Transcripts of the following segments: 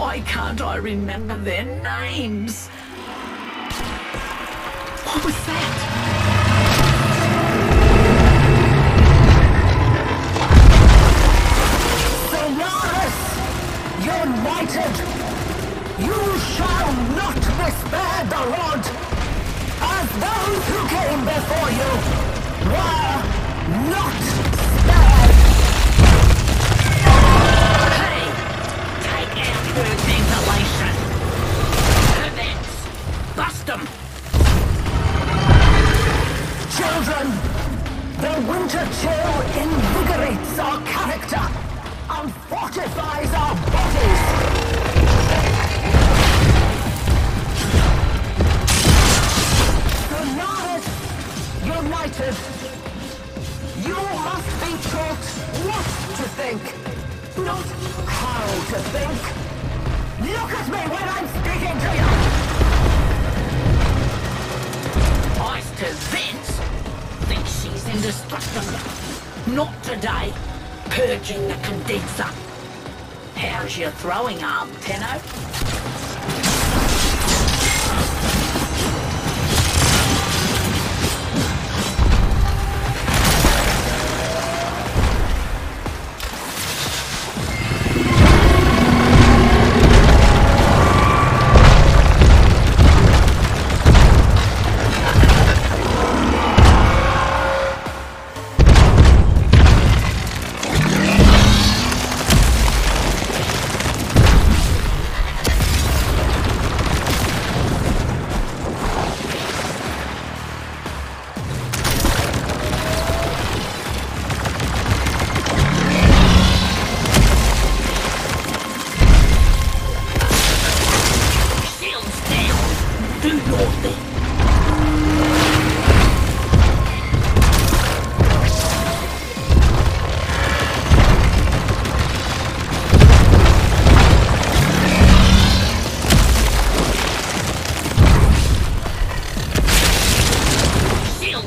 Why can't I remember their names? What was that? United, you shall not despair the rod, as those who came before you were not winter chill invigorates our character and fortifies our bodies. Solaris, united, you must be taught what to think, not how to think. Look at me when I'm speaking to you! Ice to vents! Indestructible. Not today. Purging the condenser. How's your throwing arm, Tenno?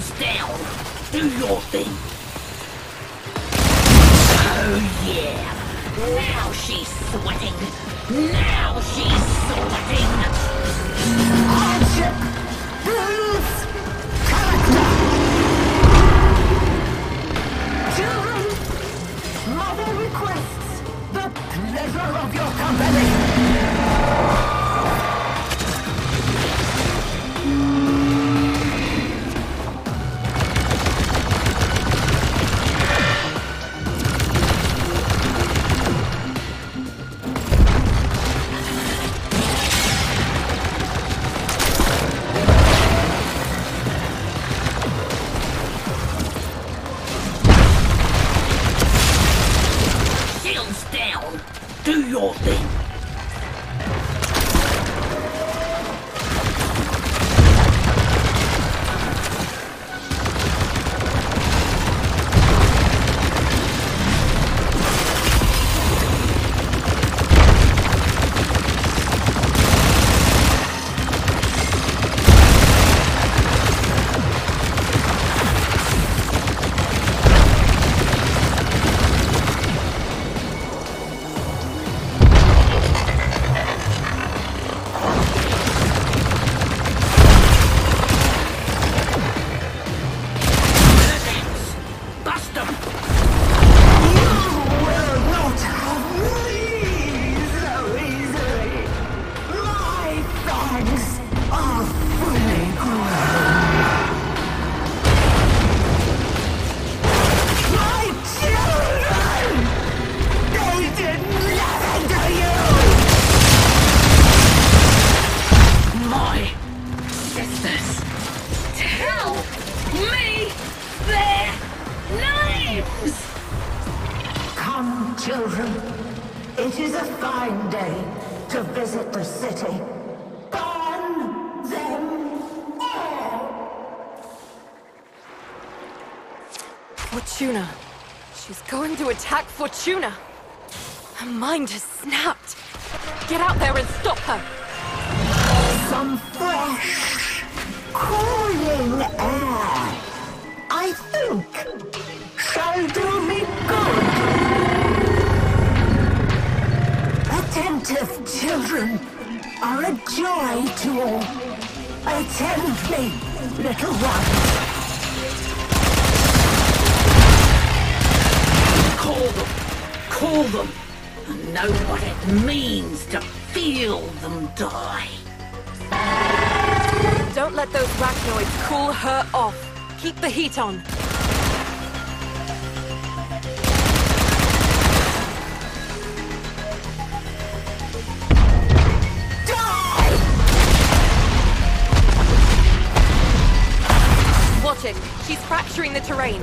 Shields down! Do your thing! Oh yeah! Now she's sweating! Now she's sweating! Hardship builds character. Children, Mother requests the pleasure of your company. Names! Come, children. It is a fine day to visit the city. Burn them all! Fortuna. She's going to attack Fortuna. Her mind has snapped. Get out there and stop her. Some fresh, cooling air, I think, me are a joy to all. Attend me, little one. Call them. Call them. And know what it means to feel them die. Don't let those raknoids cool her off. Keep the heat on. She's fracturing the terrain.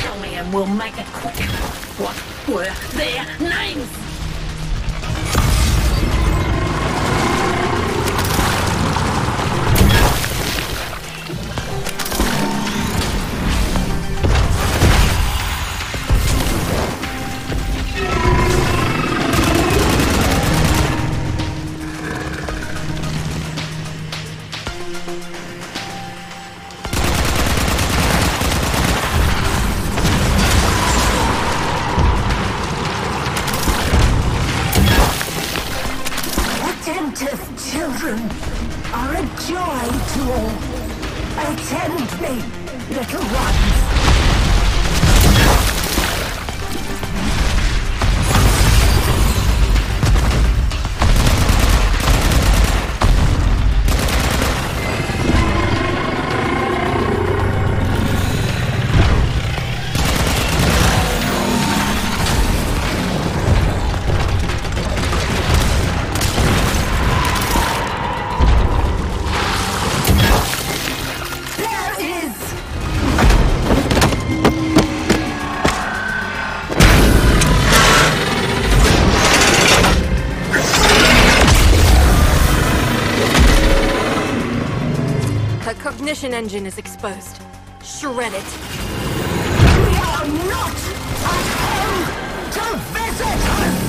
Tell me and we'll make it quick. What were their names? Her cognition engine is exposed. Shred it. We are not at home to visitors!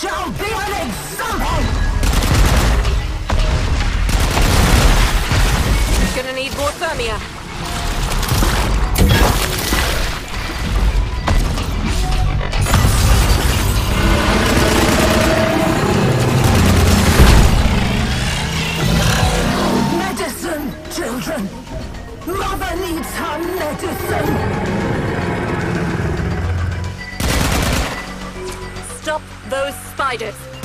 Shall be an example! Gonna need more thermia. Medicine, children. Mother needs her medicine, those spiders.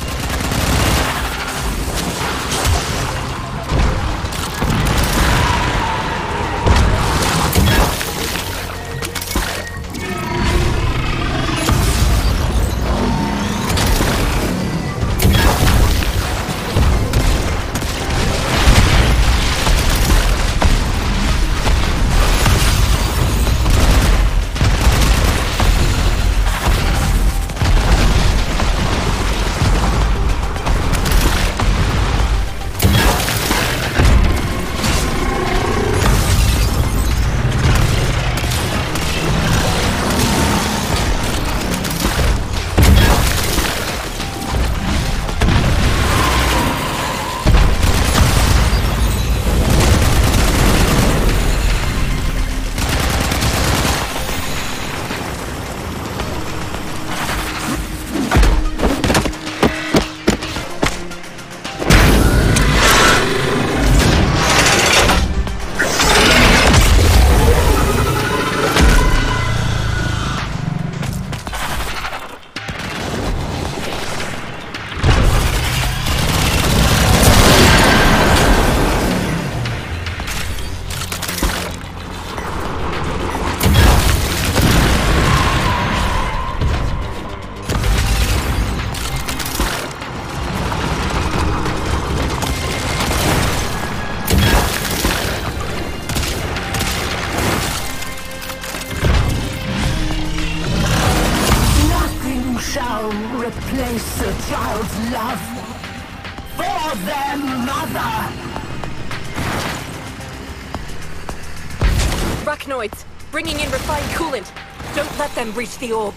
Bringing in refined coolant. Don't let them reach the orb.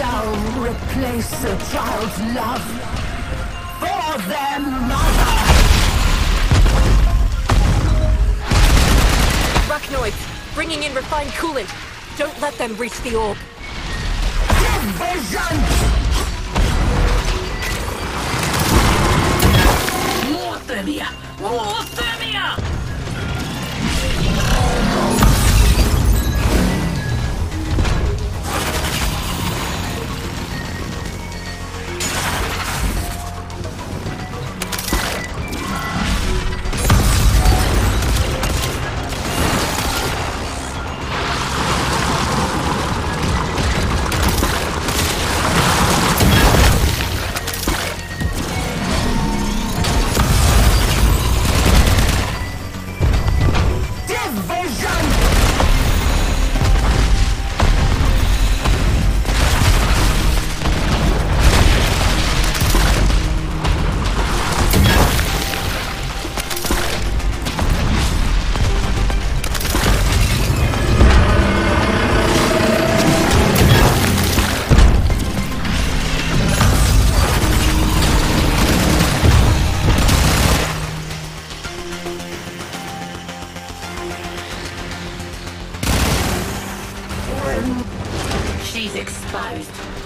Shall replace a child's love for their mother. Raknoids, bringing in refined coolant. Don't let them reach the orb. Division! More Thermia! More Thermia!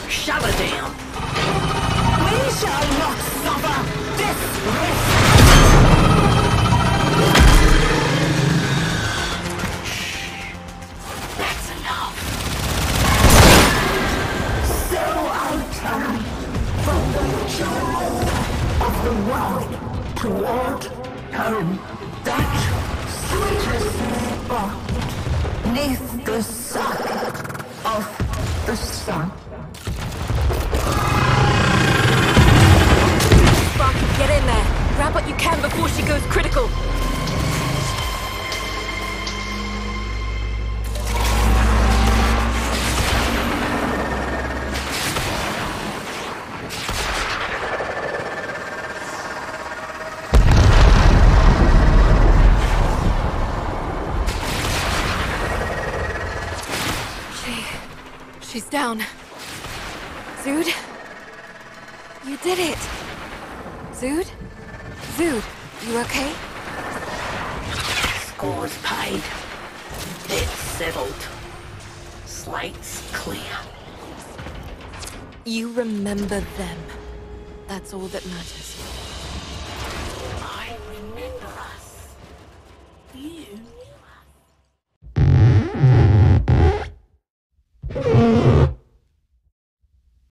Shut down. We shall not suffer this risk! That's enough. So I turn from the joy of the world toward home. That sweetest spot neath the sun of the sun. Zuud? You did it! Zuud? Zuud, you okay? Scores paid. Debts settled. Slate's clear. You remember them. That's all that matters.